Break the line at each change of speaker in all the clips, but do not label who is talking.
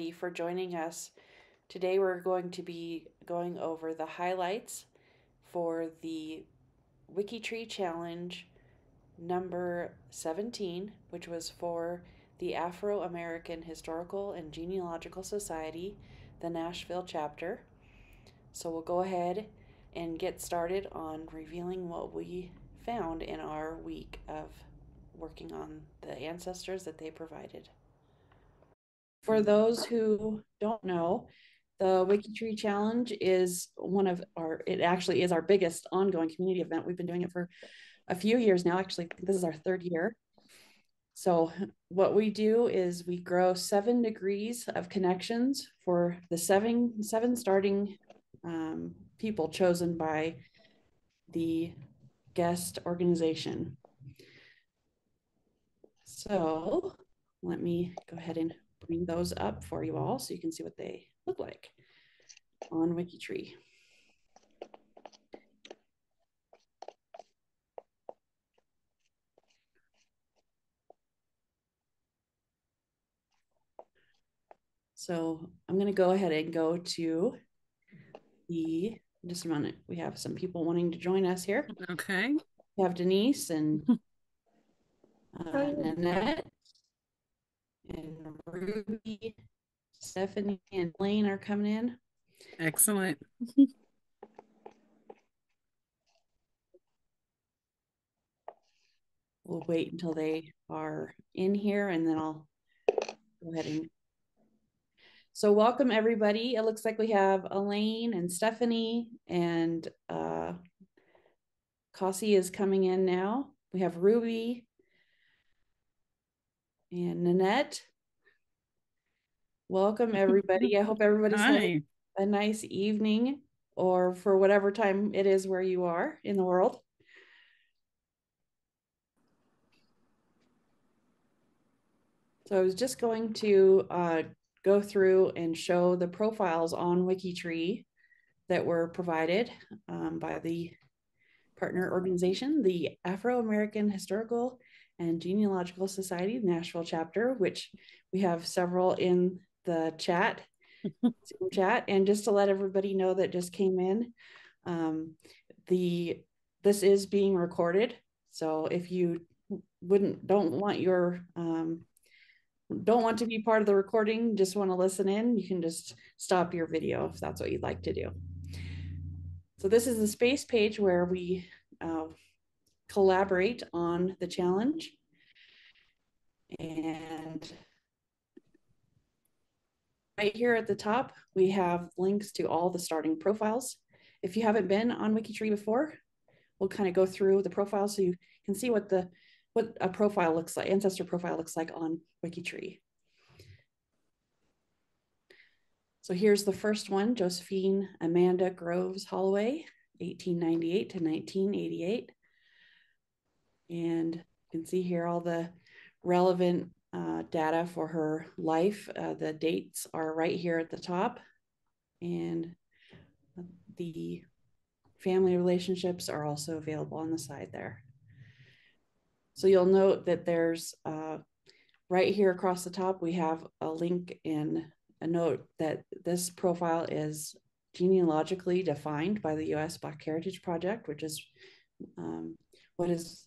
everybody for joining us. Today we're going to be going over the highlights for the WikiTree Challenge number 17, which was for the Afro American Historical and Genealogical Society, the Nashville chapter. So we'll go ahead and get started on revealing what we found in our week of working on the ancestors that they provided. For those who don't know, the WikiTree Challenge is one of our, it actually is our biggest ongoing community event. We've been doing it for a few years now. Actually, this is our third year. So what we do is we grow seven degrees of connections for the seven, seven starting um, people chosen by the guest organization. So let me go ahead and bring those up for you all so you can see what they look like on WikiTree. So I'm going to go ahead and go to the, just a minute. We have some people wanting to join us here.
Okay.
We have Denise and uh, Nanette and Ruby, Stephanie, and Lane are coming in.
Excellent.
we'll wait until they are in here and then I'll go ahead and so welcome everybody. It looks like we have Elaine and Stephanie and uh Cassie is coming in now. We have Ruby and Nanette. Welcome everybody. I hope everybody's having a nice evening or for whatever time it is where you are in the world. So I was just going to uh, go through and show the profiles on WikiTree that were provided um, by the partner organization, the Afro-American Historical and Genealogical Society, Nashville chapter, which we have several in the chat, chat. And just to let everybody know that just came in, um, the this is being recorded. So if you wouldn't don't want your um, don't want to be part of the recording, just want to listen in, you can just stop your video if that's what you'd like to do. So this is the space page where we uh, collaborate on the challenge. And right here at the top, we have links to all the starting profiles. If you haven't been on WikiTree before, we'll kind of go through the profile so you can see what the what a profile looks like, ancestor profile looks like on WikiTree. So here's the first one, Josephine Amanda Groves Holloway, 1898 to 1988. And you can see here all the relevant uh, data for her life. Uh, the dates are right here at the top. And the family relationships are also available on the side there. So you'll note that there's uh, right here across the top, we have a link in a note that this profile is genealogically defined by the U.S. Black Heritage Project, which is um, what is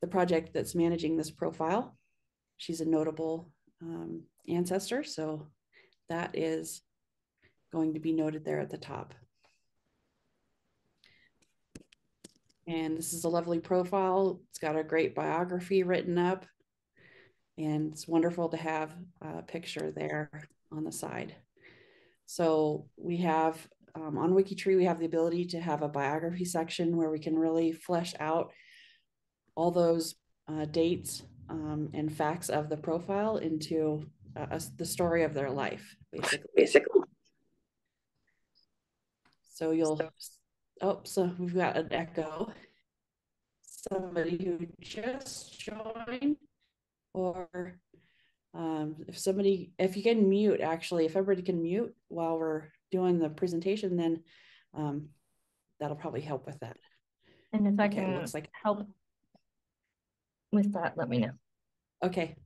the project that's managing this profile. She's a notable um, ancestor, so that is going to be noted there at the top. And this is a lovely profile. It's got a great biography written up. And it's wonderful to have a picture there on the side. So we have um, on WikiTree, we have the ability to have a biography section where we can really flesh out all those uh, dates um, and facts of the profile into uh, a, the story of their life, basically. basically. So you'll Oh, so we've got an echo. Somebody who just joined, or um, if somebody, if you can mute, actually, if everybody can mute while we're doing the presentation, then um, that'll probably help with that.
And if I can like... help with that, let me know.
Okay.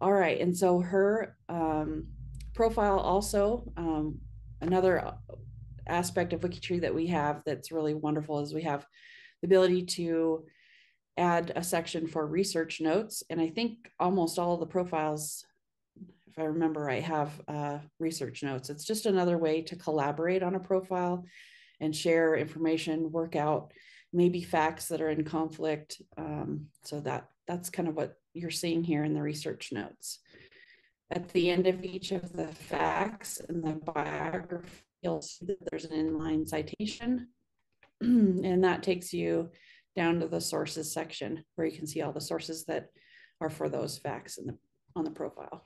All right, and so her um, profile also um, another uh, aspect of WikiTree that we have that's really wonderful is we have the ability to add a section for research notes, and I think almost all the profiles, if I remember right, have uh, research notes. It's just another way to collaborate on a profile and share information, work out maybe facts that are in conflict. Um, so that that's kind of what you're seeing here in the research notes. At the end of each of the facts in the biography, you'll see that there's an inline citation, and that takes you down to the sources section where you can see all the sources that are for those facts in the on the profile.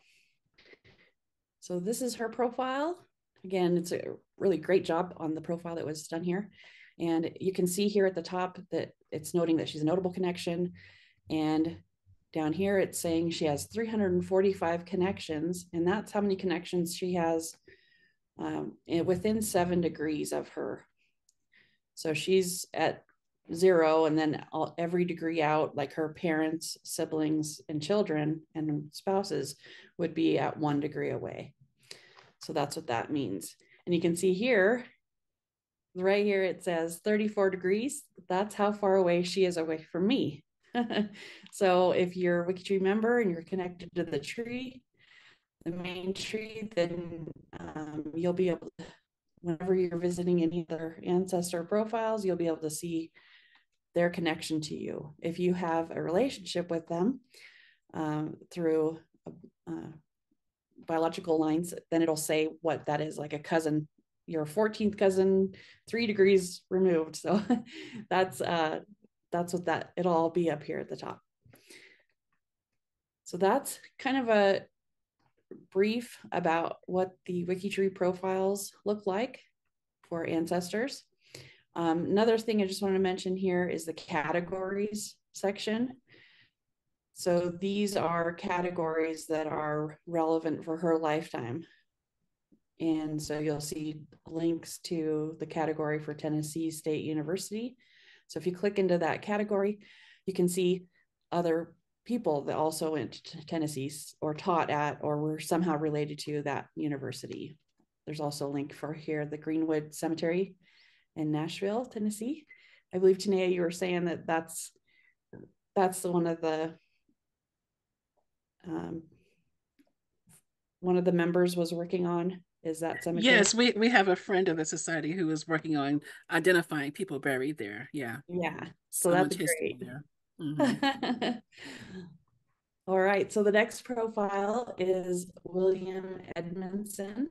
So this is her profile. Again, it's a really great job on the profile that was done here. And you can see here at the top that it's noting that she's a notable connection. And down here, it's saying she has 345 connections, and that's how many connections she has um, within seven degrees of her. So she's at zero, and then all, every degree out, like her parents, siblings, and children and spouses would be at one degree away. So that's what that means. And you can see here, right here, it says 34 degrees. That's how far away she is away from me. so if you're a WikiTree member and you're connected to the tree, the main tree, then um, you'll be able to, whenever you're visiting any other ancestor profiles, you'll be able to see their connection to you. If you have a relationship with them um, through uh, biological lines, then it'll say what that is, like a cousin, your 14th cousin, three degrees removed. So that's uh, that's what that it'll all be up here at the top. So that's kind of a brief about what the WikiTree profiles look like for ancestors. Um, another thing I just want to mention here is the categories section. So these are categories that are relevant for her lifetime. And so you'll see links to the category for Tennessee State University so if you click into that category, you can see other people that also went to Tennessee or taught at or were somehow related to that university. There's also a link for here, the Greenwood Cemetery in Nashville, Tennessee. I believe Tanea, you were saying that that's that's one of the um, one of the members was working on is that cemetery?
Yes, we, we have a friend of the society who is working on identifying people buried there. Yeah.
Yeah. So, so that's great. Mm-hmm. All right. So the next profile is William Edmondson.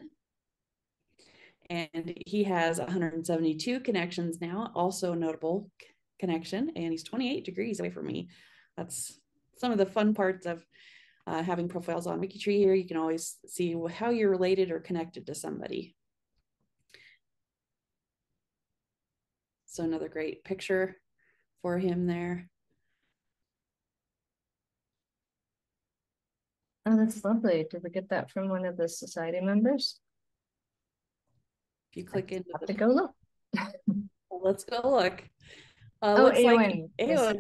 And he has 172 connections now, also a notable connection. And he's 28 degrees away from me. That's some of the fun parts of uh, having profiles on WikiTree here, you can always see how you're related or connected to somebody. So another great picture for him there.
Oh, that's lovely. Did we get that from one of the society members?
If you click into
have to go look.
let's go look.
Uh, oh, looks Eowyn. like Eowyn.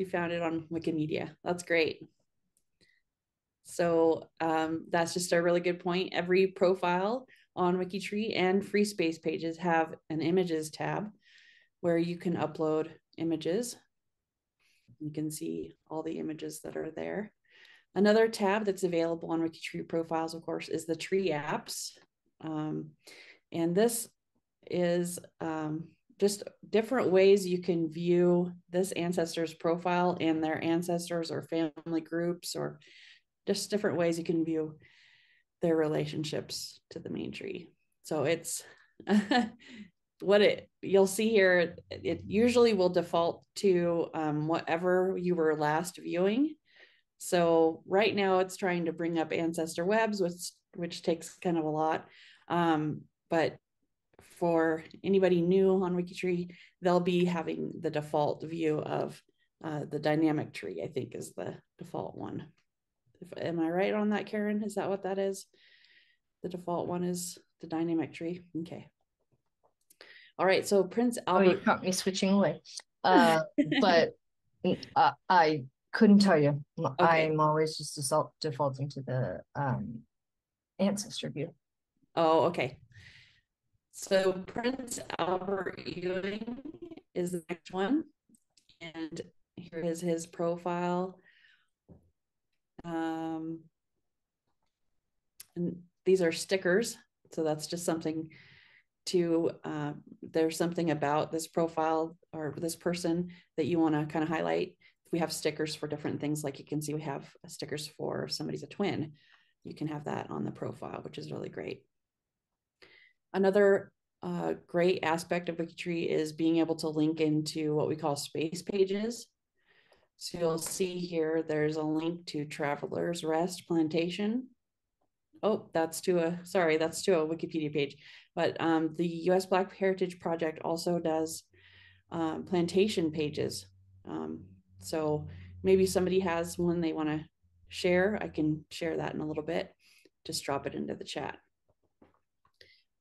She found it on Wikimedia. That's great. So um, that's just a really good point. Every profile on WikiTree and free space pages have an images tab where you can upload images. You can see all the images that are there. Another tab that's available on WikiTree profiles, of course, is the tree apps. Um, and this is um, just different ways you can view this ancestor's profile and their ancestors or family groups or just different ways you can view their relationships to the main tree. So it's what it you'll see here it usually will default to um, whatever you were last viewing. So right now it's trying to bring up ancestor webs which which takes kind of a lot. Um, but for anybody new on Wikitree, they'll be having the default view of uh, the dynamic tree, I think is the default one. If, am I right on that, Karen? Is that what that is? The default one is the dynamic tree. Okay. All right. So Prince Albert.
Oh, you caught me switching away. Uh, but uh, I couldn't tell you.
Okay.
I'm always just defaulting to the um ancestor view.
Oh, okay. So Prince Albert Ewing is the next one. And here is his profile. Um, and these are stickers. So that's just something to, uh, there's something about this profile or this person that you want to kind of highlight. We have stickers for different things. Like you can see, we have stickers for somebody's a twin. You can have that on the profile, which is really great. Another uh, great aspect of Wikitree is being able to link into what we call space pages. So you'll see here, there's a link to Traveler's Rest Plantation. Oh, that's to a, sorry, that's to a Wikipedia page. But um, the US Black Heritage Project also does um, plantation pages. Um, so maybe somebody has one they want to share. I can share that in a little bit. Just drop it into the chat.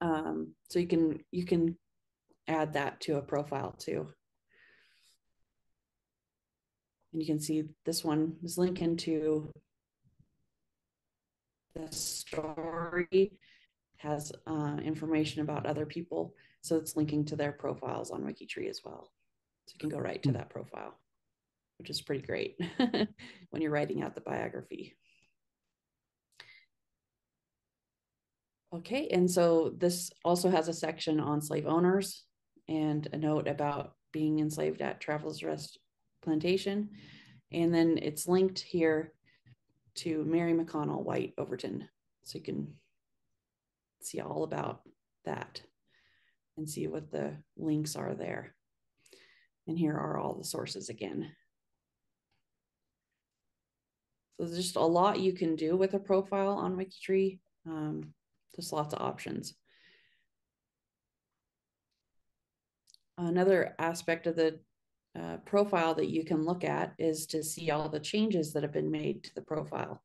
Um, so you can you can add that to a profile too. And you can see this one is linking to the story, has uh, information about other people. So it's linking to their profiles on Wikitree as well. So you can go right to that profile, which is pretty great when you're writing out the biography. Okay, and so this also has a section on slave owners and a note about being enslaved at Travelers Rest Plantation. And then it's linked here to Mary McConnell White Overton. So you can see all about that and see what the links are there. And here are all the sources again. So there's just a lot you can do with a profile on Wikitree. Um, just lots of options. Another aspect of the uh, profile that you can look at is to see all the changes that have been made to the profile.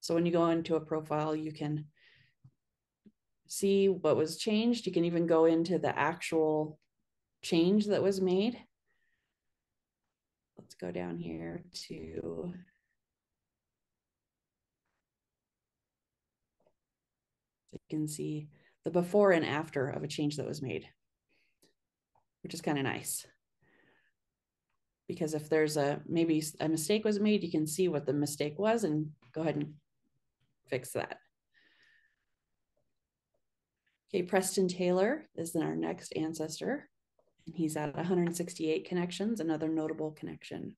So when you go into a profile, you can see what was changed. You can even go into the actual change that was made. Let's go down here to can see the before and after of a change that was made, which is kind of nice. Because if there's a maybe a mistake was made, you can see what the mistake was and go ahead and fix that. Okay, Preston Taylor is then our next ancestor, and he's at 168 connections, another notable connection.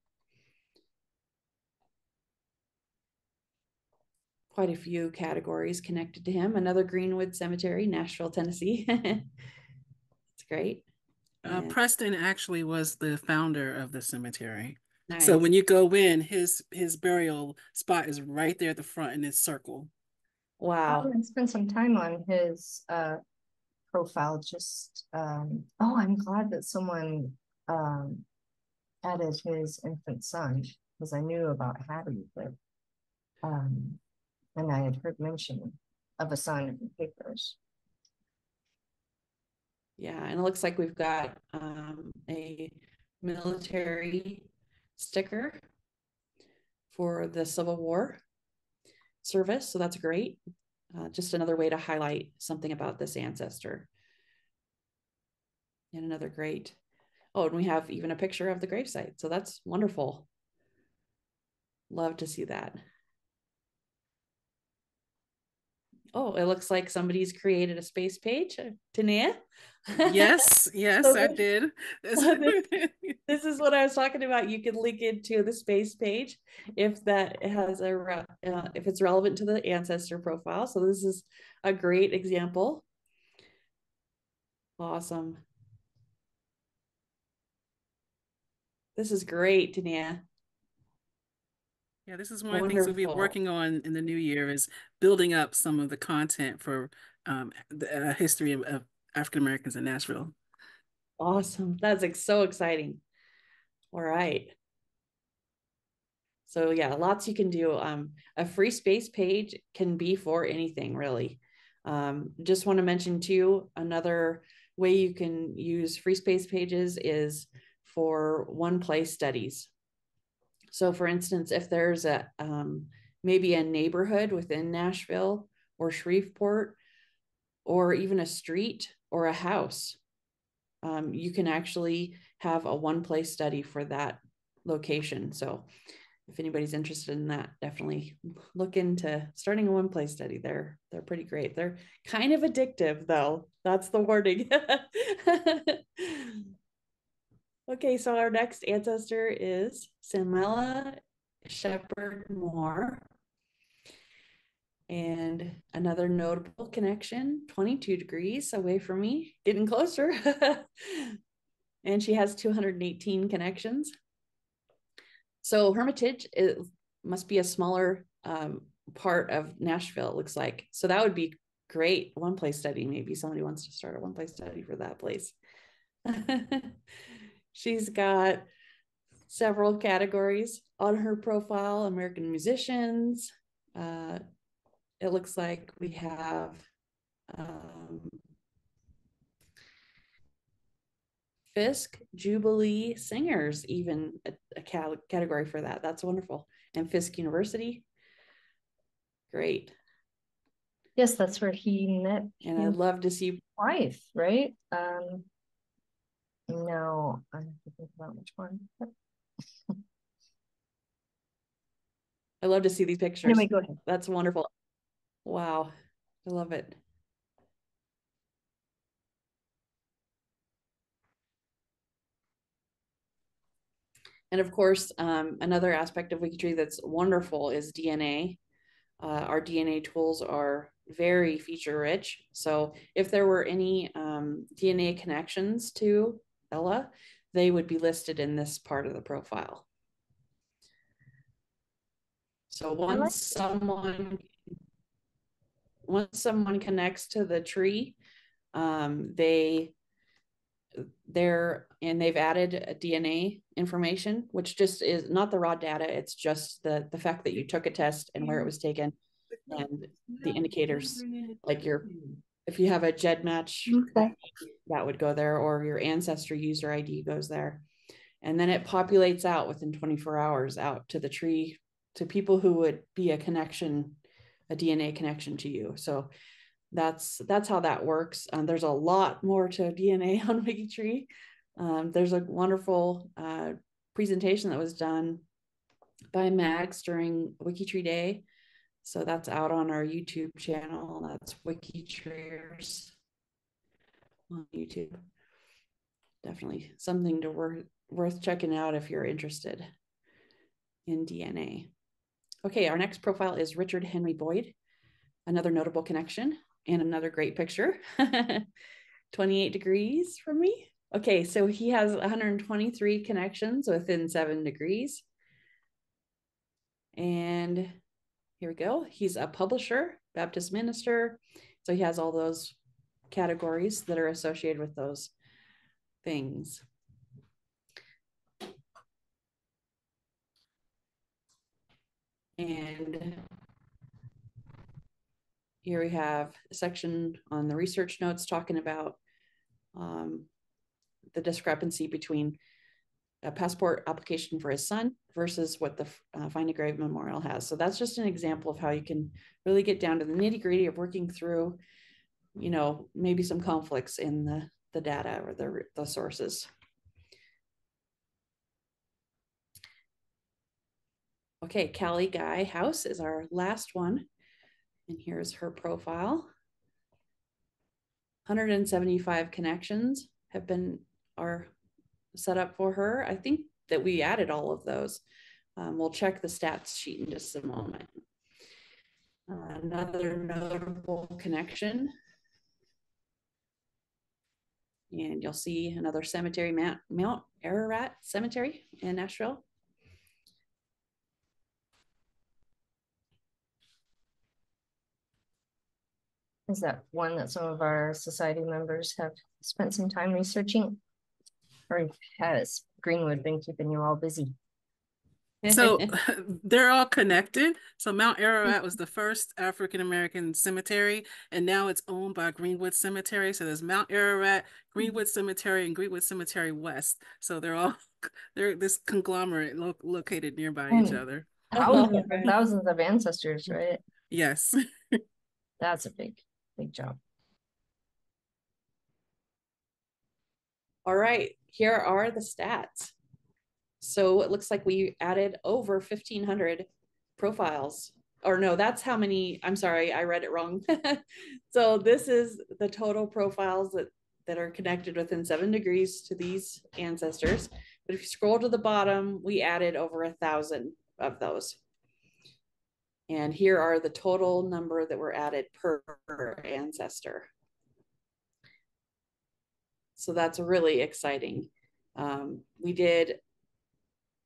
Quite a few categories connected to him. Another Greenwood Cemetery, Nashville, Tennessee. It's great.
Uh,
Yeah.
Preston actually was the founder of the cemetery.
Nice.
So when you go in, his his burial spot is right there at the front in this circle.
wow.
I spent some time on his uh profile, just um, oh, I'm glad that someone um added his infant son, because I knew about Hattie, but um, and I had heard mention of a sign in the papers.
Yeah, and it looks like we've got um, a military sticker for the Civil War service. So that's great. Uh, just another way to highlight something about this ancestor. And another great. Oh, and we have even a picture of the gravesite. So that's wonderful. Love to see that. Oh, it looks like somebody's created a space page. uh, Tania?
Yes, yes,
So
I
this-
did.
this is what I was talking about. You can link into the space page if that has a uh, if it's relevant to the ancestor profile. So this is a great example. Awesome. This is great, Tania.
Yeah, this is one of the things we'll be working on in the new year is building up some of the content for um, the uh, history of, of African Americans in Nashville.
Awesome. That's like so exciting. All right. So yeah, lots you can do. Um, a free space page can be for anything really. Um, just want to mention too, another way you can use free space pages is for one place studies. So for instance, if there's a um, maybe a neighborhood within Nashville or Shreveport, or even a street or a house, um, you can actually have a one place study for that location. So if anybody's interested in that, definitely look into starting a one place study. They're they're pretty great. They're kind of addictive though. That's the wording. okay, so our next ancestor is Samela Sheppard Moore. And another notable connection, 22 degrees away from me, getting closer. and she has 218 connections. So Hermitage it must be a smaller um, part of Nashville, it looks like. So that would be great. One place study, maybe somebody wants to start a one place study for that place. She's got several categories on her profile American musicians. Uh, it looks like we have um, Fisk Jubilee Singers, even a, a category for that. That's wonderful. And Fisk University. Great.
Yes, that's where he met.
And I'd love to see
wife, right? Um no, I have to think about which one.
I love to see these pictures.
Anyway, go ahead.
That's wonderful. Wow. I love it. And of course, um, another aspect of Wikitree that's wonderful is DNA. Uh, our DNA tools are very feature rich. So if there were any um, DNA connections to Ella, they would be listed in this part of the profile. So once someone once someone connects to the tree, um, they they're and they've added DNA information, which just is not the raw data. It's just the the fact that you took a test and where it was taken, and the indicators like your if you have a GEDmatch, okay. that would go there, or your Ancestry user ID goes there, and then it populates out within 24 hours out to the tree to people who would be a connection, a DNA connection to you. So that's that's how that works. Um, there's a lot more to DNA on Wikitree. Um, there's a wonderful uh, presentation that was done by Max during Wikitree Day. So that's out on our YouTube channel. That's Wiki Wikitreers on YouTube. Definitely something to worth worth checking out if you're interested in DNA. Okay, our next profile is Richard Henry Boyd, another notable connection and another great picture. 28 degrees from me. Okay, so he has 123 connections within seven degrees. And here we go. He's a publisher, Baptist minister. So he has all those categories that are associated with those things. And here we have a section on the research notes talking about um, the discrepancy between a passport application for his son versus what the uh, Find a Grave Memorial has. So that's just an example of how you can really get down to the nitty gritty of working through, you know, maybe some conflicts in the, the data or the, the sources. Okay, Callie Guy House is our last one. And here's her profile. 175 connections have been are set up for her. I think that we added all of those. Um, we'll check the stats sheet in just a moment. Uh, another notable connection. And you'll see another cemetery, Mount, Mount Ararat Cemetery in Nashville.
Is that one that some of our society members have spent some time researching? Or has Greenwood been keeping you all busy?
So they're all connected. So Mount Ararat was mm-hmm. the first African American cemetery, and now it's owned by Greenwood Cemetery. So there's Mount Ararat, Greenwood mm-hmm. Cemetery, and Greenwood Cemetery West. So they're all they're this conglomerate lo located nearby each mm. other.
Thousands thousands of ancestors, right?
Yes.
That's a big, big job.
All right, here are the stats. So it looks like we added over 1,500 profiles. Or no, that's how many, I'm sorry, I read it wrong. So this is the total profiles that, that are connected within seven degrees to these ancestors. But if you scroll to the bottom, we added over a thousand of those. And here are the total number that were added per ancestor. So that's really exciting. Um, we did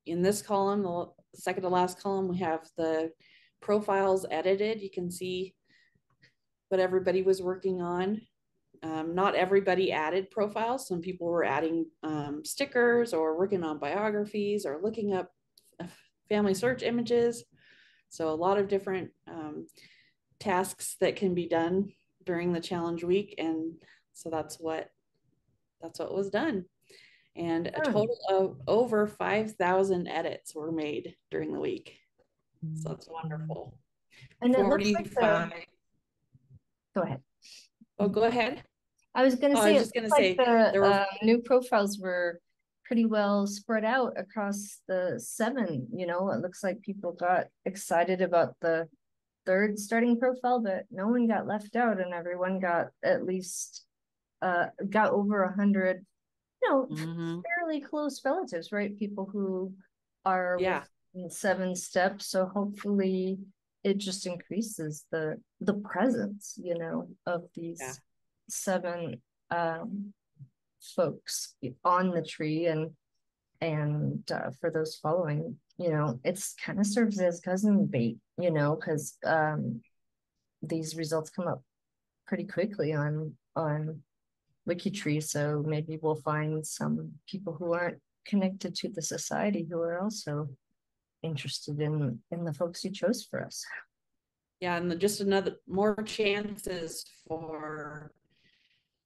in this column, the second to last column, we have the profiles edited. You can see what everybody was working on. Um, not everybody added profiles. Some people were adding um, stickers or working on biographies or looking up family search images. So a lot of different um, tasks that can be done during the challenge week. And so that's what that's what was done. And a total of over 5,000 edits were made during the week. So that's wonderful.
And it looks like the, go ahead.
Oh, go ahead.
I was gonna
Oh, I
say,
was just gonna
like
say,
the
there were-
uh, new profiles were pretty well spread out across the seven, you know, it looks like people got excited about the third starting profile, but no one got left out and everyone got at least uh, got over a hundred, you know,
Mhm.
fairly close relatives, right? People who are
Yeah.
seven steps, so hopefully it just increases the the presence, you know, of these
Yeah.
seven um folks on the tree and and uh, for those following, you know, it's kind of serves as cousin bait, you know, because um these results come up pretty quickly on on Wikitree, so maybe we'll find some people who aren't connected to the society who are also interested in in the folks you chose for us.
Yeah, and just another more chances for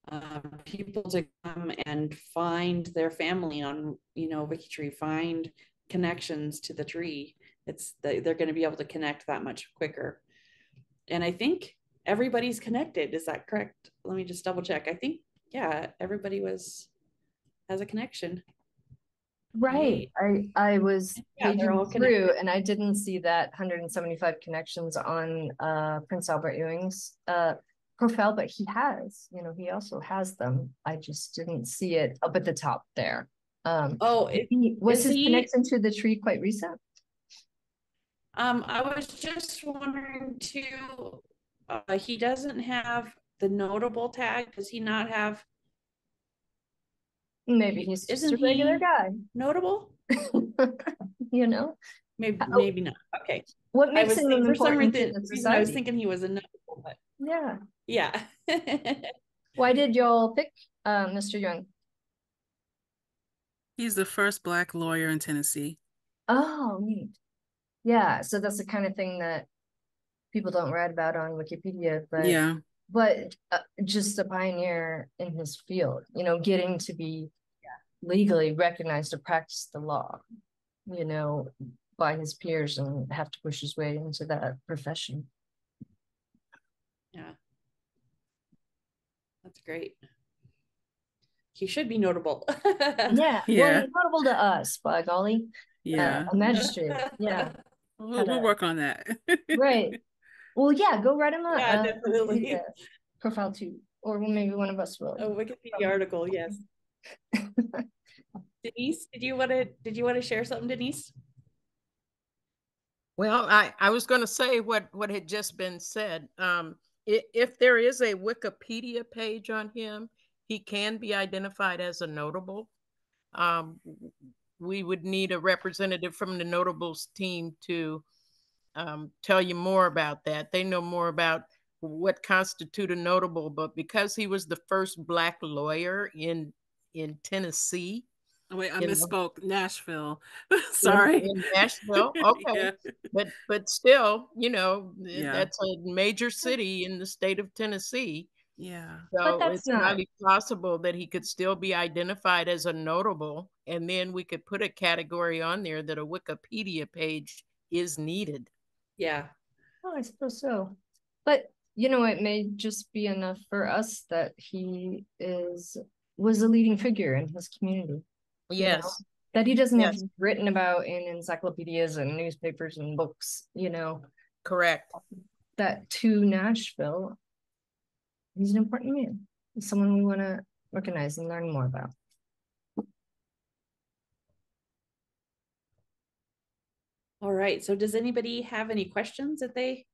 um, people to come and find their family on, you know, Wikitree, find connections to the tree. It's they, they're going to be able to connect that much quicker. And I think everybody's connected. Is that correct? Let me just double check. I think yeah, everybody was has a connection.
Right, I I was
Yeah,
paging through and I didn't see that hundred and seventy-five connections on uh Prince Albert Ewing's uh profile, but he has, you know, he also has them. I just didn't see it up at the top there. Um,
Oh, it,
he- was
is
his
he-
connection to the tree quite recent?
Um, I was just wondering too, uh, he doesn't have the notable tag. Does he not have
Maybe he's just a
Isn't
regular
he-
guy,
notable?
you know?
Maybe,
Oh.
maybe not. Okay.
What makes him
thinking, for some
important to
reason,
the
I was thinking he was a notable, but
Yeah,
yeah.
why did y'all pick uh Mr. Young?
He's the first black lawyer in Tennessee.
Oh, neat. Yeah, so that's the kind of thing that people don't write about on Wikipedia, but
Yeah.
But uh, just a pioneer in his field, you know, getting to be legally recognized to practice the law, you know, by his peers and have to push his way into that profession.
Yeah. That's great. He should be notable.
Yeah,
Yeah.
well, notable to us, by golly, uh,
Yeah.
a magistrate. Yeah,
We'll, we'll work on that.
right. Well, yeah, go write him a
Yeah,
uh,
definitely.
Wikipedia profile too, or maybe one of us will.
A Wikipedia article, yes. Denise, did you want to, did you want to share something, Denise?
Well, I, I was going to say what, what had just been said. Um, i- if there is a Wikipedia page on him, he can be identified as a notable. Um, we would need a representative from the notables team to um, tell you more about that. They know more about what constitute a notable, but because he was the first black lawyer in in Tennessee,
Oh, Wait, I
You know.
misspoke. Nashville. Sorry.
in Nashville, okay.
Yeah.
but but still, you know,
Yeah.
that's a major city in the state of Tennessee.
Yeah.
So
that's
it's
not-
highly possible that he could still be identified as a notable, and then we could put a category on there that a Wikipedia page is needed.
Yeah.
Oh, I suppose so. But you know, it may just be enough for us that he is was a leading figure in his community. you know?
Yes,
That he doesn't have
Yes.
be written about in encyclopedias and newspapers and books, you know,
correct.
that to Nashville. He's an important man. He's someone we want to recognize and learn more about.
All right. So does anybody have any questions that they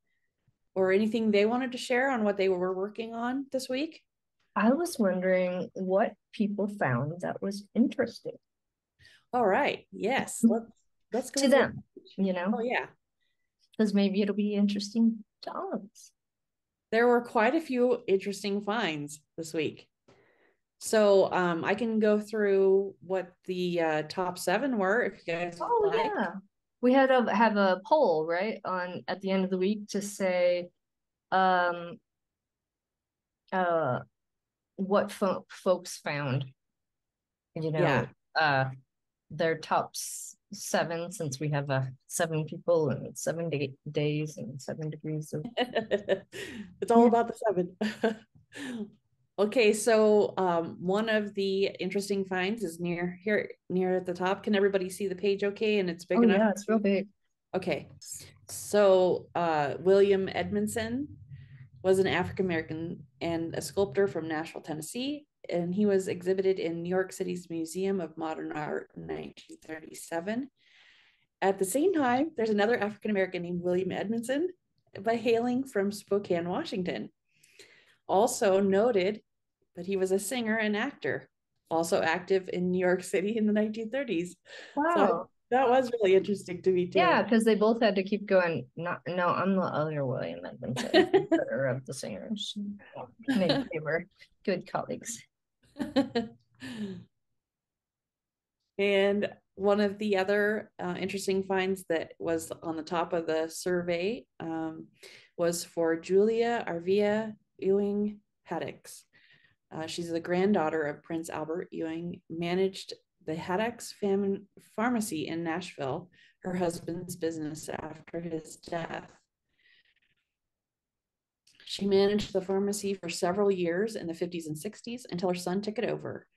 or anything they wanted to share on what they were working on this week?
I was wondering what people found that was interesting
All right. Yes.
Mhm.
Let's let's go
to them, you know,
Oh yeah.
because maybe it'll be interesting to us.
There were quite a few interesting finds this week. So um I can go through what the uh top seven were if you guys
Oh,
like.
yeah. We had to have a poll, right, on at the end of the week to say, um, uh, what fo- folks found. You know,
Yeah.
uh, their top seven, since we have uh seven people and seven day days and seven degrees of.
it's all about the seven. okay, so um, one of the interesting finds is near here, near at the top. Can everybody see the page? Okay, and it's big
Oh,
enough.
yeah, it's real big.
Okay, so uh, William Edmondson was an African American and a sculptor from Nashville, Tennessee, and he was exhibited in New York City's Museum of Modern Art in 1937. At the same time, there's another African American named William Edmondson, but hailing from Spokane, Washington. Also noted that he was a singer and actor, also active in New York City in the 1930s.
Wow.
That was really interesting to me too.
Yeah, because they both had to keep going. Not, no, I'm the other William better of the singers. Maybe they were good colleagues.
and one of the other uh, interesting finds that was on the top of the survey um, was for Julia Arvia Ewing Haddix. Uh, she's the granddaughter of Prince Albert Ewing, managed the Haddix fam- Pharmacy in Nashville, her husband's business after his death. She managed the pharmacy for several years in the 50s and 60s until her son took it over.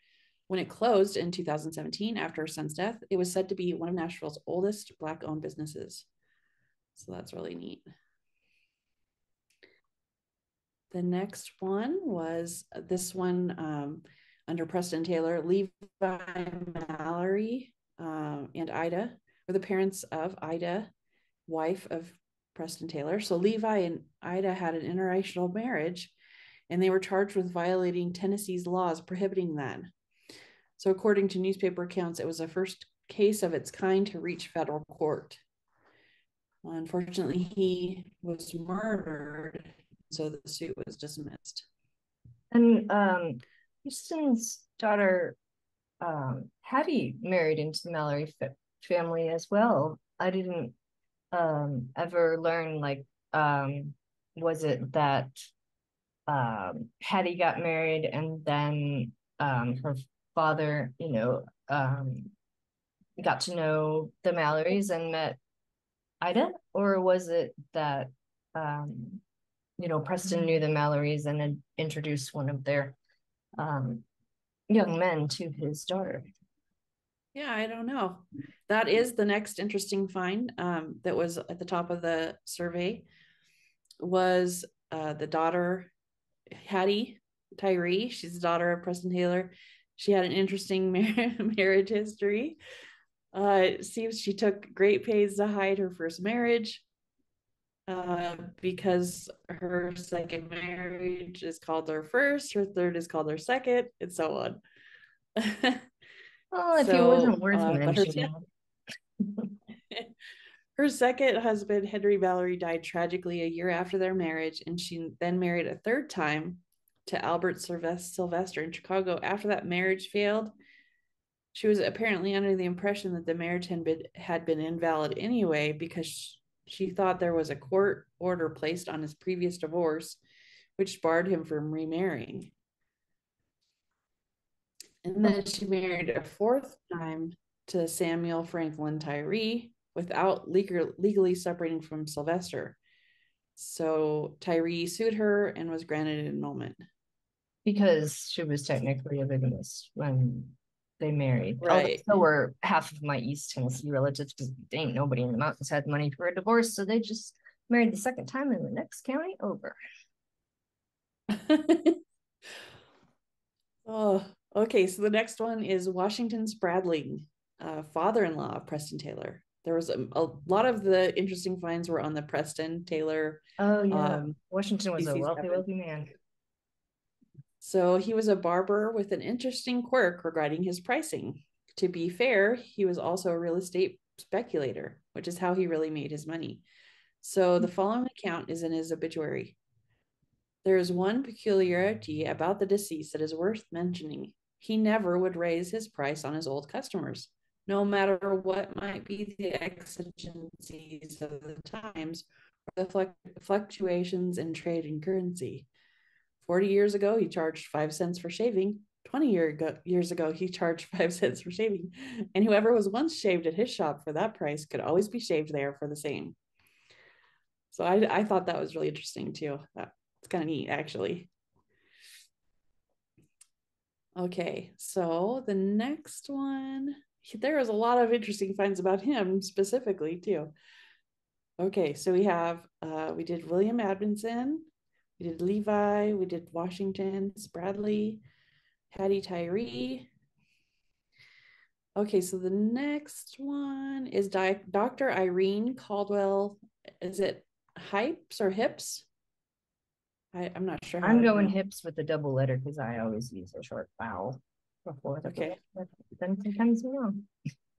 When it closed in 2017 after her son's death, it was said to be one of Nashville's oldest Black owned businesses. So that's really neat. The next one was uh, this one um, under Preston Taylor, Levi Mallory uh, and Ida were the parents of Ida, wife of Preston Taylor. So Levi and Ida had an interracial marriage and they were charged with violating Tennessee's laws prohibiting that. So, according to newspaper accounts, it was the first case of its kind to reach federal court. Unfortunately, he was murdered, so the suit was dismissed.
And um, Houston's daughter, um, Hattie married into the Mallory fa- family as well. I didn't um ever learn like um was it that um Hattie got married and then um her father, you know, um got to know the Mallorys and met Ida, or was it that um you know Preston knew the Mallorys and had introduced one of their um young men to his daughter?
Yeah, I don't know. That is the next interesting find um, that was at the top of the survey was uh, the daughter Hattie Tyree. She's the daughter of Preston Taylor. She had an interesting mar- marriage history. Uh, it seems she took great pains to hide her first marriage uh, because her second marriage is called her first, her third is called her second, and so on.
Oh, if he wasn't
So,
worth
uh, her
mentioning.
Her second husband, Henry Mallory, died tragically a year after their marriage, and she then married a third time to Albert Sylvester Sylvester in Chicago. After that marriage failed, she was apparently under the impression that the marriage had been, had been invalid anyway because she thought there was a court order placed on his previous divorce, which barred him from remarrying. And then she married a fourth time to Samuel Franklin Tyree without legal, legally separating from Sylvester. So Tyree sued her and was granted an annulment.
Because she was technically a bigamist when they married.
Right.
So were half of my East Tennessee relatives because ain't nobody in the mountains had money for a divorce, so they just married the second time in the next county over.
oh, okay. So the next one is Washington Spradling, uh, father-in-law of Preston Taylor. There was a, a, lot of the interesting finds were on the Preston Taylor.
Oh yeah, um, Washington was a wealthy, wealthy man.
So he was a barber with an interesting quirk regarding his pricing. To be fair, he was also a real estate speculator, which is how he really made his money. So the hmm. following account is in his obituary. There is one peculiarity about the deceased that is worth mentioning. He never would raise his price on his old customers, no matter what might be the exigencies of the times or the fluctuations in trade and currency. 40 years ago, he charged five cents for shaving. 20 year ago, years ago, he charged five cents for shaving. And whoever was once shaved at his shop for that price could always be shaved there for the same. So I, I thought that was really interesting too. That's kind of neat, actually. Okay, so the next one, there was a lot of interesting finds about him specifically too. Okay, so we have, uh, we did William Adamson, we did Levi, we did Washington, Bradley, Hattie Tyree. Okay, so the next one is Di- Dr. Irene Caldwell. Is it Hypes or Hips? I, am not sure.
I'm going hips with the double letter because I always use a short vowel before the
okay.
Then sometimes you wrong.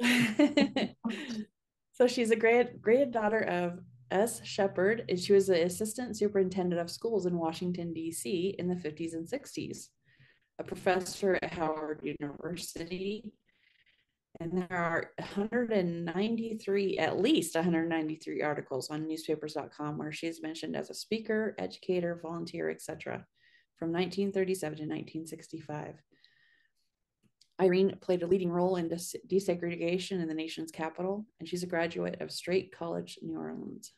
so she's a great granddaughter of S. Sheppard, and she was the assistant superintendent of schools in Washington, D.C. in the 50s and 60s, a professor at Howard University. And there are 193, at least 193 articles on newspapers.com where she is mentioned as a speaker, educator, volunteer, etc. from 1937 to 1965. Irene played a leading role in desegregation in the nation's capital, and she's a graduate of Straight College, New Orleans.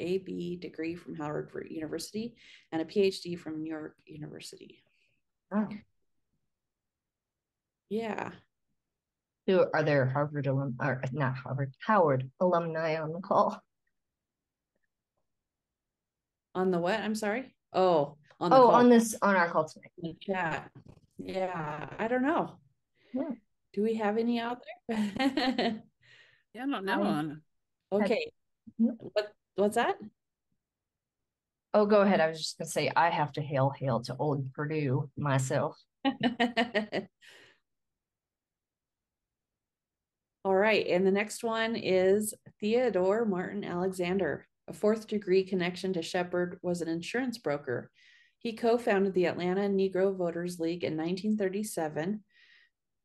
AB degree from Howard University and a PhD from New York University.
Oh.
Yeah.
Who are there Harvard alum or not Harvard, Howard alumni on the call?
On the what? I'm sorry. Oh,
on the oh, call. on this on our call tonight.
Chat. Yeah, I don't know.
Yeah.
Do we have any out there?
yeah, I don't know. Um,
okay. What What's that?
Oh, go ahead. I was just gonna say I have to hail hail to old Purdue myself.
All right, and the next one is Theodore Martin Alexander. A fourth degree connection to Sheppard was an insurance broker. He co founded the Atlanta Negro Voters League in 1937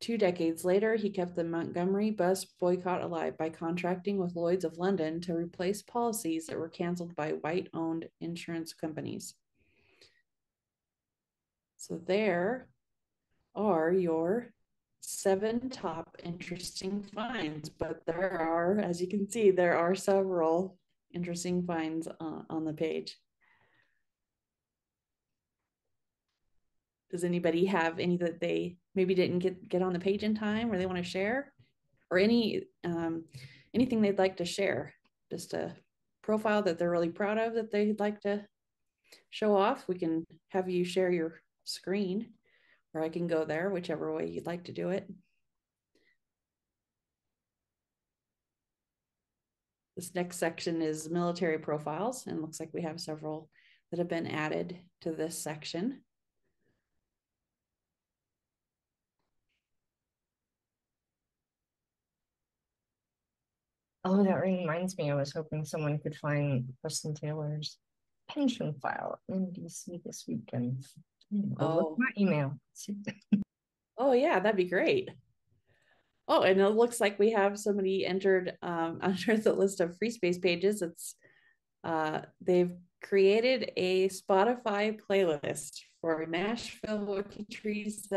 Two decades later, he kept the Montgomery bus boycott alive by contracting with Lloyds of London to replace policies that were canceled by white owned insurance companies. So, there are your seven top interesting finds, but there are, as you can see, there are several interesting finds uh, on the page. Does anybody have any that they maybe didn't get get on the page in time or they want to share or any um, anything they'd like to share just a profile that they're really proud of that they'd like to show off. We can have you share your screen or i can go there whichever way you'd like to do it. This next section is military profiles and looks like we have several that have been added to this section
Oh, that reminds me. I was hoping someone could find Preston Taylor's pension file in DC this weekend. Oh, my email.
oh yeah, that'd be great. Oh, and it looks like we have somebody entered um, under the list of free space pages. It's uh, they've created a Spotify playlist for Nashville WikiTree's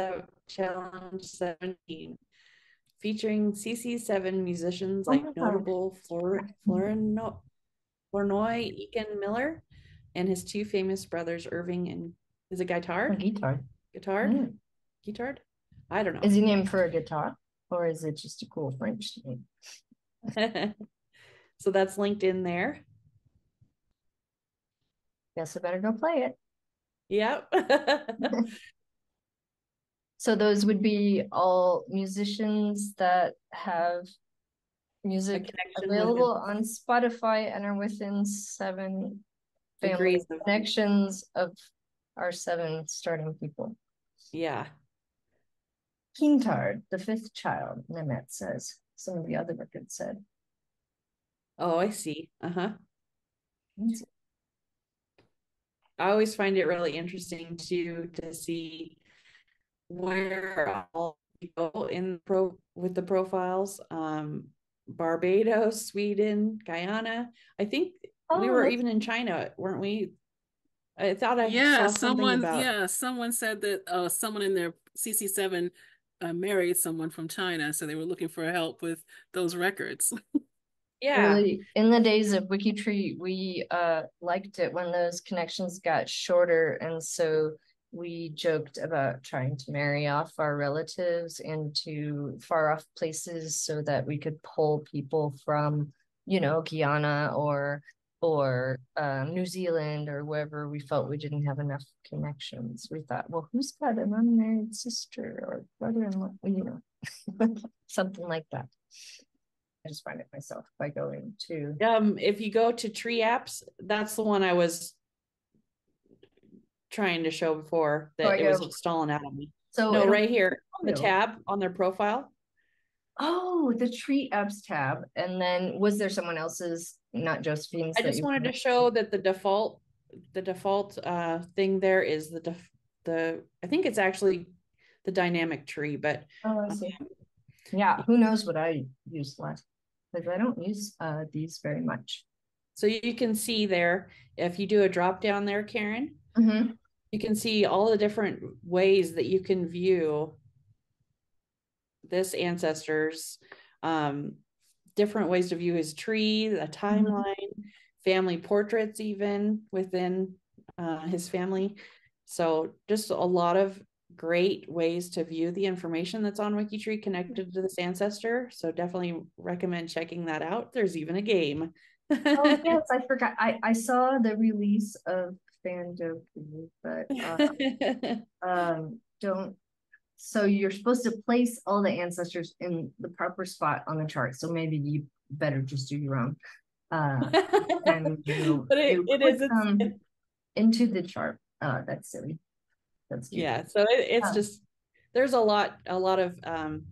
Challenge 17, featuring CC7 musicians
Oh
like
God.
notable Flor- Florno- Flournoy Eakin Miller and his two famous brothers, Irving and is it guitar?
A guitar.
Guitar?
Mm.
Guitar? I don't know.
Is he named for a guitar or is it just a cool French name?
so that's linked in there.
Guess I better go play it.
Yep.
So those would be all musicians that have music
connection with
available on Spotify and are within seven family
Degrees of-
connections of our seven starting people.
yeah.
Quintard, the fifth child, Nemeth says. Some of the other records said.
Oh, I see. Uh-huh. I always find it really interesting too to see where all you go in pro with the profiles. Um, Barbados, Sweden, Guyana. I think we
Oh,
were even in China, weren't we? I thought I
Yeah,
saw
someone,
about
yeah, someone said that uh someone in their CC7 uh, married someone from China, so they were looking for help with those records.
yeah.
Really, in the days of WikiTree, we uh liked it when those connections got shorter, and so we joked about trying to marry off our relatives into far off places so that we could pull people from, you know, Guyana or or uh, New Zealand or wherever we felt we didn't have enough connections. We thought, well, who's got an unmarried sister or brother-in-law, you know, something like that. I just find it myself by going to
Um, if you go to tree apps, that's the one I was trying to show before
Oh,
that it
go-
was stalling out on me.
so
No, right here, the tab on their profile.
Oh, the tree apps tab, and then was there someone else's, not Josephine's?
I just wanted to show that the default, the default uh thing there is the def- the, I think it's actually the dynamic tree, but
Oh, I see. Yeah, who knows what I used last, because I don't use uh these very much.
so you can see there, if you do a drop down there, Karen,
Mm-hmm.
you can see all the different ways that you can view this ancestors um different ways to view his tree a timeline family portraits even within uh, his family. So just a lot of great ways to view the information that's on wikitree connected to this ancestor. So definitely recommend checking that out. There's even a game.
Oh, yes, I forgot, I I saw the release of Fando, but uh um don't. So you're supposed to place all the ancestors in the proper spot on the chart, so maybe you better just do your own. Uh, and you,
but it, it
put
it's, it-
into the chart. Uh, that's silly. That's stupid.
yeah so it, it's
Oh.
just there's a lot a lot of um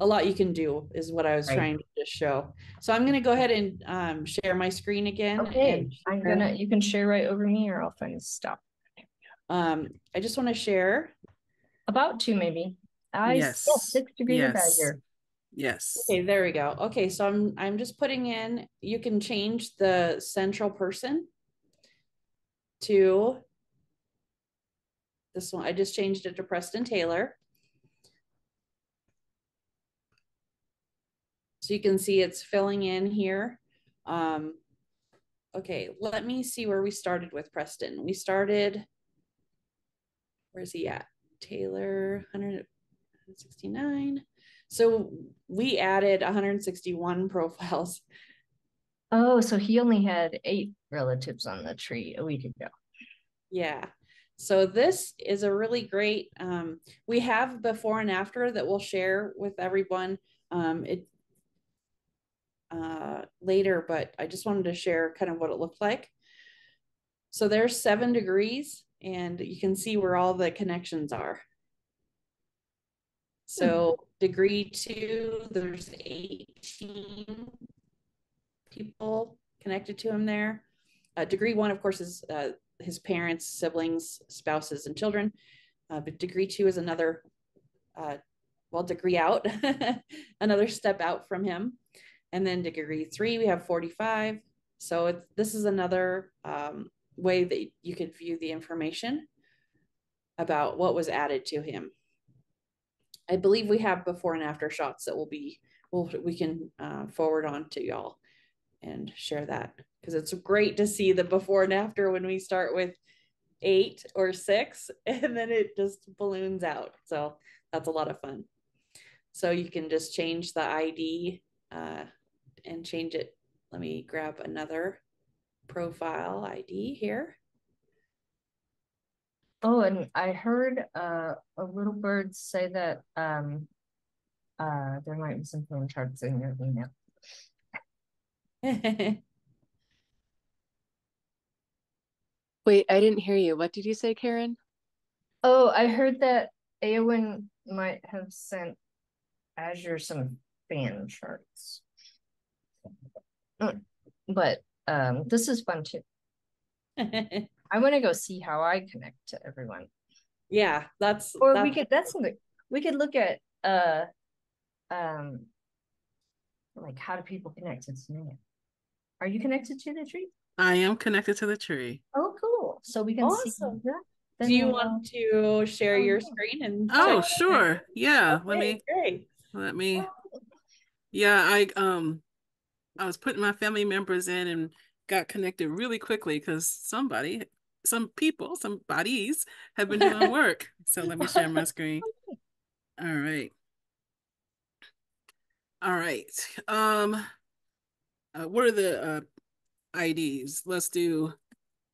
a lot you can do is what i was
Right.
trying to just show so i'm going to go ahead and um share my screen again
Okay, I'm gonna, you can share right over me or I'll find a stop.
um i just want to share
About two, maybe. I, yes,
Yes,
six degrees of
yes.
badger.
Yes.
okay there we go okay so i'm i'm just putting in you can change the central person to this one i just changed it to preston taylor so you can see it's filling in here um okay let me see where we started with preston we started where's he at taylor 169 so we added 161 profiles
Oh, so he only had eight relatives on the tree a week ago.
Yeah. So this is a really great, um, we have before and after that we'll share with everyone. Um, it uh, later, but I just wanted to share kind of what it looked like. So there's seven degrees and you can see where all the connections are. So degree two, there's 18 people connected to him there. Uh, degree one, of course, is uh, his parents, siblings, spouses, and children. Uh, but degree two is another, uh, well, degree out, another step out from him. And then degree three, we have 45. So it's, this is another um, way that you could view the information about what was added to him. I believe we have before and after shots that will be we'll, we can uh, forward on to y'all and share that because it's great to see the before and after when we start with eight or six and then it just balloons out. So that's a lot of fun. So you can just change the ID uh, and change it. Let me grab another profile ID here.
Oh, and I heard uh, a little bird say that um, uh, there might be some phone charts in your email.
Wait, I didn't hear you. What did you say, Karen?
Oh, I heard that Eowyn might have sent Azure some fan charts. Mm, But um, this is fun too. I want to go see how I connect to everyone.
yeah, that's
Or we could that's something we could look at uh um like how do people connect to Tanea? Are you connected to the tree?
I am connected to the tree.
Oh cool. So we can see
Awesome.
that. Then
Do you
we'll
want to share
Oh,
your screen and
Oh,
check?
sure. Yeah. Let me
great.
let me Yeah, I um I was putting my family members in and got connected really quickly because somebody, some people, some bodies have been doing work. So let me share my screen. All right. All right. Um uh, what are the uh IDs? Let's do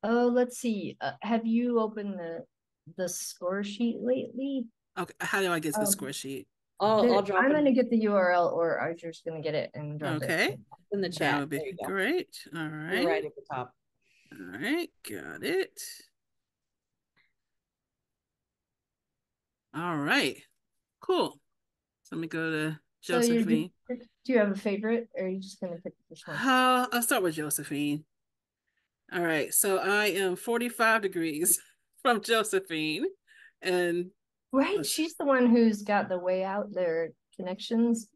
Oh, let's see. Uh, have you opened the the score sheet lately?
okay, how do I get to the
Um,
score sheet?
I'll,
There-
I'll drop
I'm gonna get the URL or I'm just gonna get it and drop it.
In the chat.
That
chat.
would be
you go.
great. All
You're
right.
right at the top.
All right, got it. All right, cool. So let me go to
So you
Josephine.
do you have a favorite or are you just gonna pick the first one?
Uh, I'll start with Josephine. All right, so I am 45 degrees from Josephine. And
Right, she's the one who's got the way out there connections.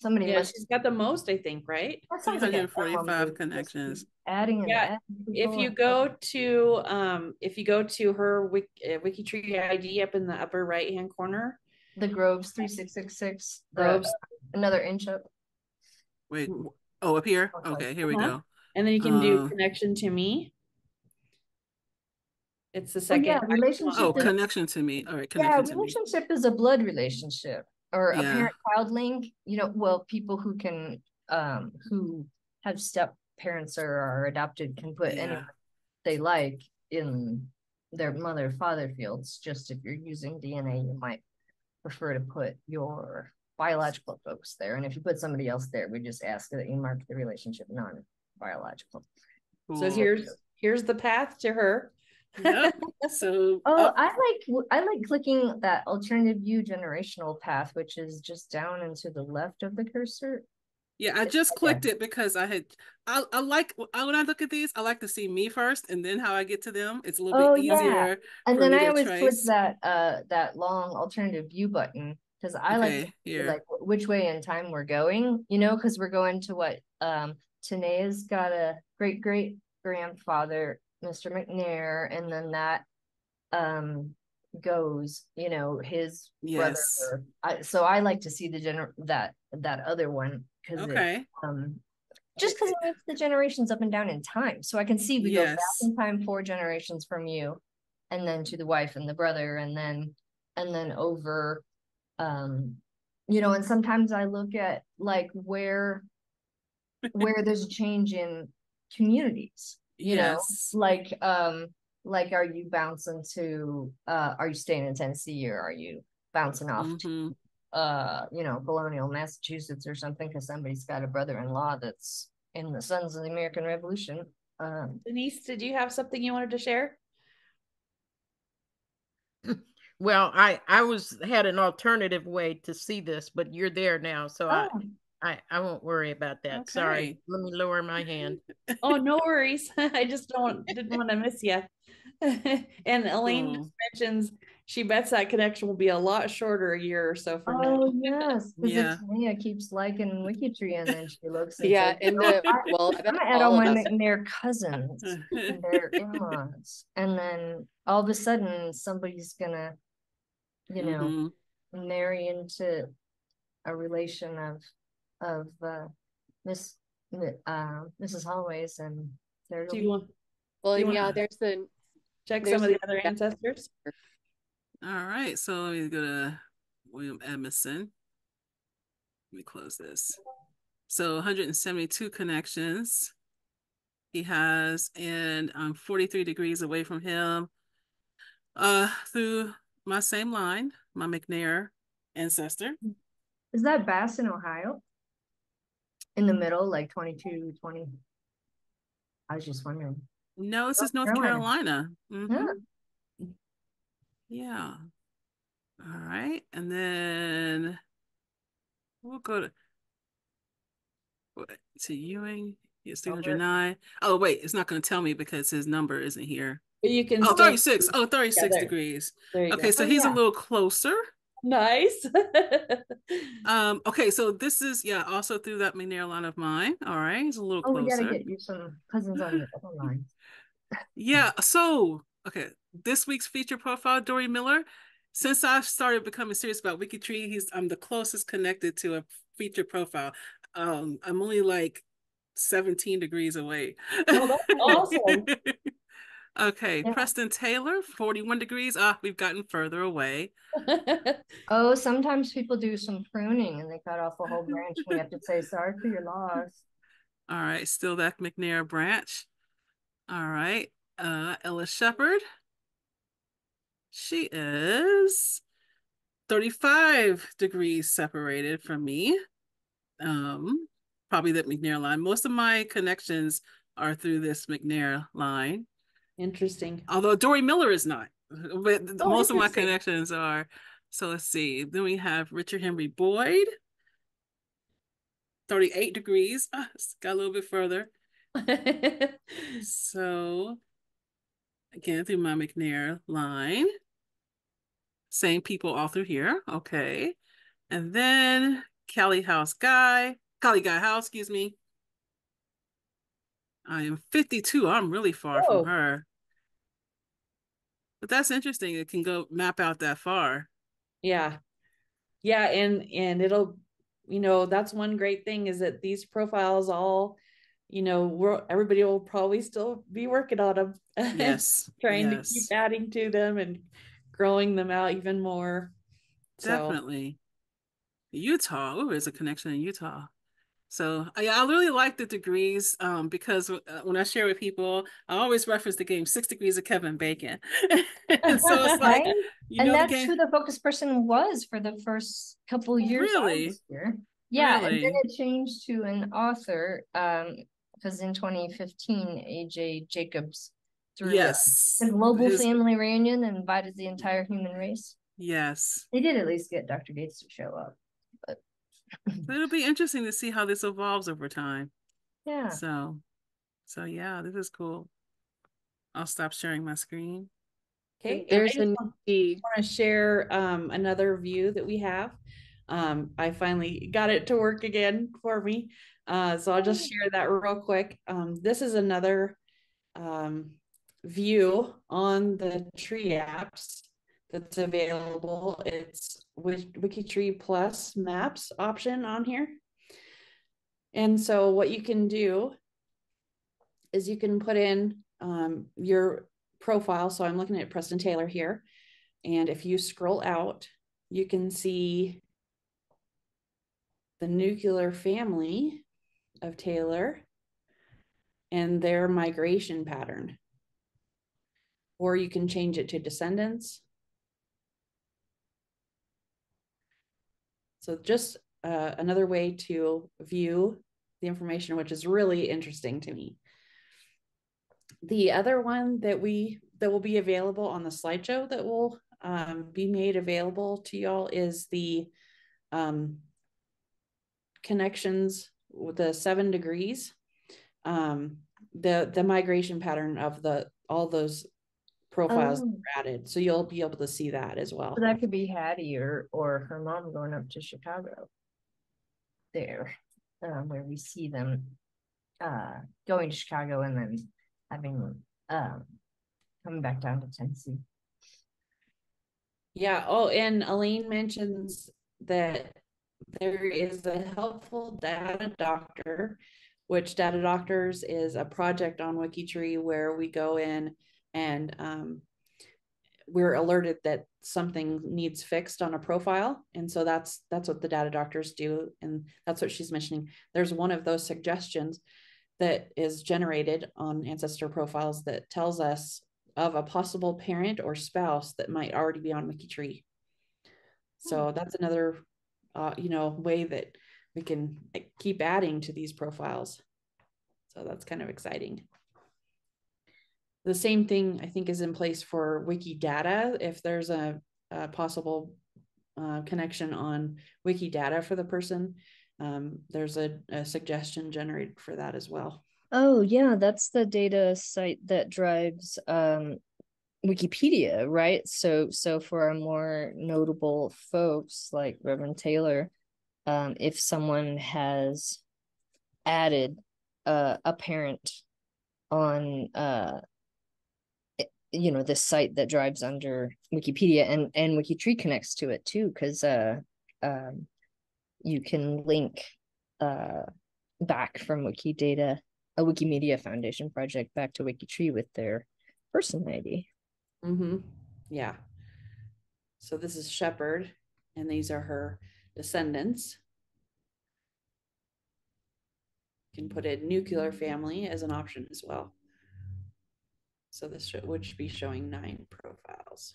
Somebody
Yeah,
must.
she's got the most, I think, right?
that sounds like
345
Elmo move, just
connections.
Adding
Yeah,
adding
If you go to um, if you go to her wiki, uh, WikiTree ID up in the upper right hand corner,
The Groves three six six six, the
Groves,
another inch up.
wait, oh, up here?
Okay.
Okay, here we
Uh-huh.
go.
and then you can do
Uh,
connection to me. It's the second.
yeah, relationship
Oh,
is-
connection to me. All right,
Yeah,
connection to me.
relationship is a blood relationship or a
Yeah.
parent child link, you know, well, people who can um who have step parents or are adopted can put
Yeah.
anyone they like in their mother father fields. Just if you're using DNA, you might prefer to put your biological folks there. And if you put somebody else there, we just ask that you mark the relationship non-biological.
So
Cool.
here's here's the path to her.
So
Oh,
up-
I like I like clicking that alternative view generational path, which is just down and to the left of the cursor.
Yeah, I just
okay.
clicked it because I had I I like I, when I look at these, I like to see me first and then how I get to them. It's a little
Oh,
bit
yeah.
easier.
And then I always click that uh that long alternative view button because I like
Okay,
see,
here.
like which way in time we're going, you know, because we're going to what um Tanea's got a great great grandfather, Mr. McNair, and then that um goes, you know, his brother.
Yes.
or- I, so I like to see the gener that that other one because
Okay.
um just because it moves the generations up and down in time so i can see we go back
Yes.
in time four generations from you and then to the wife and the brother and then and then over um you know and sometimes i look at like where where there's a change in communities you
Yes.
know like um like are you bouncing to uh are you staying in tennessee or are you bouncing off to
Mhm.
uh, you know, colonial Massachusetts or something, because somebody's got a brother-in-law that's in the Sons of the American Revolution. Um,
Denise, did you have something you wanted to share?
Well, I I was had an alternative way to see this, but you're there now, so
oh,
I I I won't worry about that. Sorry. Let me lower my hand.
Oh, no worries. I just don't didn't want to miss you. and Elaine
Cool.
mentions she bets that connection will be a lot shorter a year or so from now.
Oh, yes, because
Yeah.
it's Mia keeps liking WikiTree and then she looks. and
Yeah, and
"Oh,
the well, I
I'm gonna add
all
all
of
my cousins and their in-laws, and then all of a sudden somebody's gonna, you know,
Mhm.
marry into a relation of, of, uh, Miss, uh, Mrs. Holloway's and there
Do you want
Well,
Do you
and
wanna-
yeah, there's the
check
There's
some of the
the-
other ancestors?
All right, so let me go to William Emerson. Let me close this. So 172 connections he has, and I'm 43 degrees away from him. Uh, through my same line, my McNair ancestor.
Is that Bass in Ohio? In the middle, like 22, 20? I was just wondering.
No, this is
North
North
Carolina.
Carolina.
Yeah.
Mhm. Yeah. All right, and then we'll go to what, to Ewing. Yes, 309. Oh, wait, it's not going to tell me because his number isn't here.
But you can
Oh,
still-
36. Oh, 36
there.
degrees. Okay,
go.
so
Oh,
he's a little closer.
Nice.
Um, okay, so this is yeah, also through that McNair line of mine. All right, he's a little
Oh, we
closer.
gotta get you some cousins on the other line.
Yeah, so okay, this week's feature profile, Dorie Miller. Since I started becoming serious about WikiTree, he's I'm the closest connected to a feature profile. Um, I'm only like 17 degrees away.
Oh, that's awesome.
Okay,
Yeah.
Preston Taylor, 41 degrees. Ah, we've gotten further away.
Oh, sometimes people do some pruning and they cut off a whole branch and we have to say, sorry for your loss.
All right, still that McNair branch. All right, uh, Ella Sheppard. She is 35 degrees separated from me. Um, probably that McNair line. Most of my connections are through this McNair line,
Interesting.
although Dorie Miller is not. But
Oh,
most of my connections are. So let's see. Then we have Richard Henry Boyd. 38 degrees. Ah, it's got a little bit further. So again, through my McNair line. Same people all through here. Okay. And then Kelly House Guy, Kelly Guy House, excuse me. I am 52. I'm really far
Whoa.
from her. But that's interesting. It can go map out that far.
Yeah. Yeah, and and it'll you know, that's one great thing is that these profiles all, you know, we're everybody will probably still be working on them.
Yes.
trying to keep adding to them and growing them out even more. So
Definitely. Utah. Oh, there's a connection in Utah. So I, I really like the degrees um, because uh, when I share with people, I always reference the game Six Degrees of Kevin Bacon. And so it's like,
Right?
you
And
know, the
that's
game.
who the focus person was for the first couple years.
Really?
Yeah, and then
Really?
it changed to an author, um, because in twenty fifteen, AJ Jacobs threw a-
Yes.
a global
His-
family reunion and invited the entire human race.
Yes.
They did at least get Dr. Gates to show up.
So it'll be interesting to see how this evolves over time.
Yeah.
So, so yeah, this is cool. I'll stop sharing my screen.
okay.
there's
just
a
want- want to share um, another view that we have. Um, I finally got it to work again for me. Uh, so I'll just share that real quick. Um, this is another um, view on the tree apps that's available. It's with WikiTree Plus Maps option on here. And so what you can do is you can put in um, your profile. So I'm looking at Preston Taylor here. And if you scroll out, you can see the nuclear family of Taylor and their migration pattern. Or you can change it to descendants. So just uh, another way to view the information, which is really interesting to me. The other one that we that will be available on the slideshow that will um, be made available to y'all is the um, connections with the seven degrees, um, the the migration pattern of the all those profiles
Oh.
added. So you'll be able to see that as well.
So that could be Hattie or, or her mom going up to Chicago. There, um, where we see them, uh, going to Chicago and then having, um, coming back down to Tennessee.
Yeah. Oh, and Elaine mentions that there is a helpful data doctor, which data doctors is a project on WikiTree where we go in and um, we're alerted that something needs fixed on a profile, and so that's that's what the data doctors do, and that's what she's mentioning. There's one of those suggestions that is generated on ancestor profiles that tells us of a possible parent or spouse that might already be on WikiTree. So that's another, uh, you know, way that we can keep adding to these profiles. So that's kind of exciting. The same thing I think is in place for Wikidata. If there's a, a possible uh, connection on Wikidata for the person, um, there's a, a suggestion generated for that as well.
Oh, yeah, that's the data site that drives um Wikipedia, right? So so for our more notable folks like Reverend Taylor, um, if someone has added uh, a parent on uh you know this site that drives under Wikipedia and and Wikitree connects to it too, because uh um you can link uh back from Wikidata a Wikimedia Foundation project back to Wikitree with their person ID.
Mm-hmm. Yeah. So this is Sheppard, and these are her descendants. You can put in nuclear family as an option as well. So this should, would be showing nine profiles.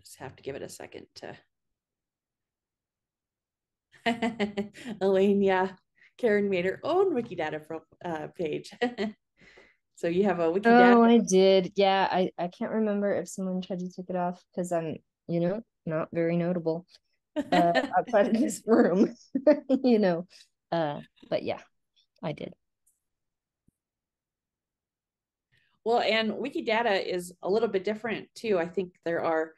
Just have to give it a second to. Elaine, yeah, Karen made her own Wikidata pro, uh, page. so you have a Wikidata.
Oh, I did. Yeah, I I can't remember if someone tried to take it off because I'm, you know, not very notable uh, outside of this room, you know. Uh, but yeah, I did.
Well, and Wikidata is a little bit different too. I think there are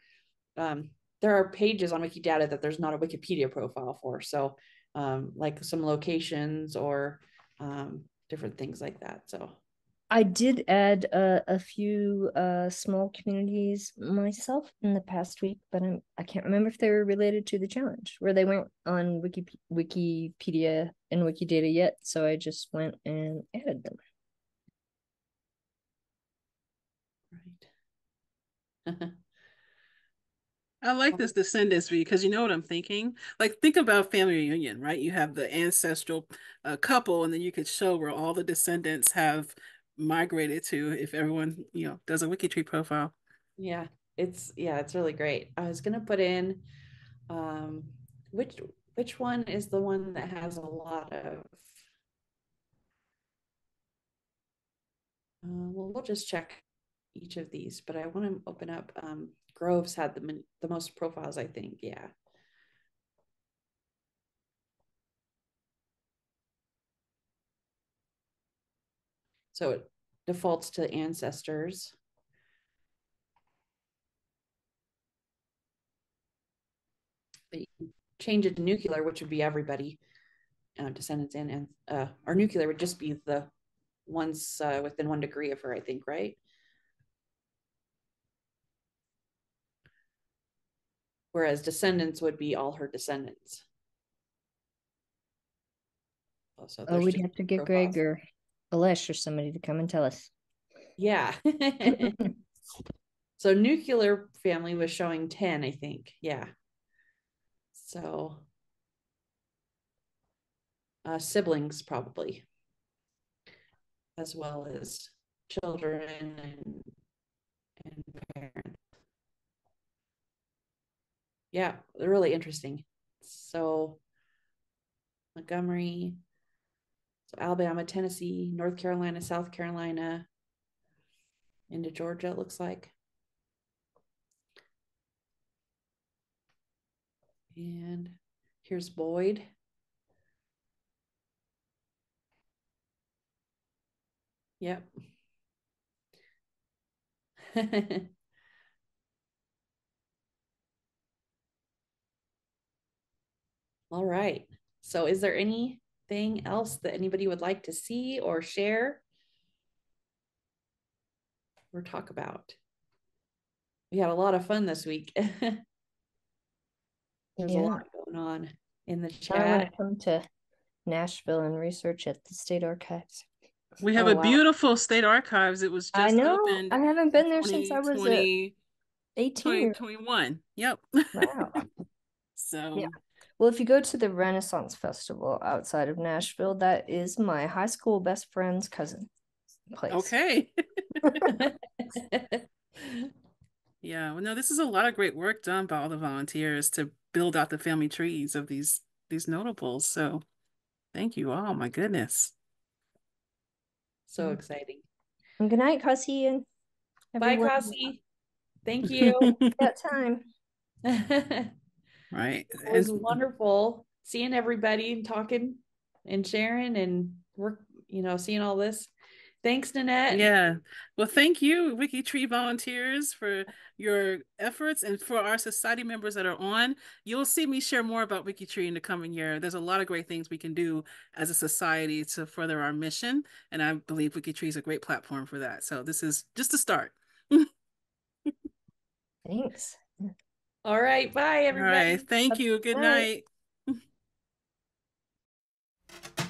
um, there are pages on Wikidata that there's not a Wikipedia profile for. So, um, like some locations or um, different things like that. So,
I did add a few uh, small communities myself in the past week, but I'm, I can't remember if they were related to the challenge where they weren't on Wiki, Wikipedia and Wikidata yet. So I just went and added them.
I like this descendants because you know what I'm thinking? Like think about family reunion, right? You have the ancestral uh, couple and then you could show where all the descendants have migrated to if everyone, you know, does a WikiTree profile.
yeah, it's yeah, it's really great. I was gonna put in um, which which one is the one that has a lot of. Uh, well, we'll just check each of these, but I want to open up. Um, Groves had the the most profiles, I think. Yeah. So it defaults to ancestors. Change it to nuclear, which would be everybody, uh, descendants and and uh, nuclear would just be the ones uh, within one degree of her, I think, right? Whereas descendants would be all her descendants. Oh, so
Oh, we'd have to get
profiles.
Greg or Aleš or somebody to come and tell us.
Yeah. so nuclear family was showing 10, I think. Yeah. So uh, siblings probably, as well as children and, and parents. Yeah, they're really interesting. So Montgomery, so Alabama, Tennessee, North Carolina, South Carolina, into Georgia, it looks like. And here's Boyd. Yep. All right. So is there anything else that anybody would like to see or share? Or talk about? We had a lot of fun this week. There's a lot going on in the chat.
I want
chat.
to come to Nashville and research at the state archives.
We have
Oh,
a
wow.
beautiful state archives. It was just
I
just
know.
opened
I haven't been there since I was uh, a
2020
18 year
2021. Yep.
Wow.
so
Well, if you go to the Renaissance Festival outside of Nashville, that is my high school best friend's cousin place.
okay. Yeah, well, no, this is a lot of great work done by all the volunteers to build out the family trees of these these notables. So thank you all. My goodness.
So exciting.
And good night, Cassie and
Bye,
everyone.
Cassie. Thank you.
That time.
It was
And-
wonderful seeing everybody and talking and sharing and work, you know, seeing all this. Thanks, Nanette.
Yeah. Well, thank you, WikiTree volunteers, for your efforts and for our society members that are on. You'll see me share more about WikiTree in the coming year. There's a lot of great things we can do as a society to further our mission. And I believe WikiTree is a great platform for that. So this is just a start.
Thanks.
All right. Bye, everybody.
All right. Thank you. Good
Bye.
night.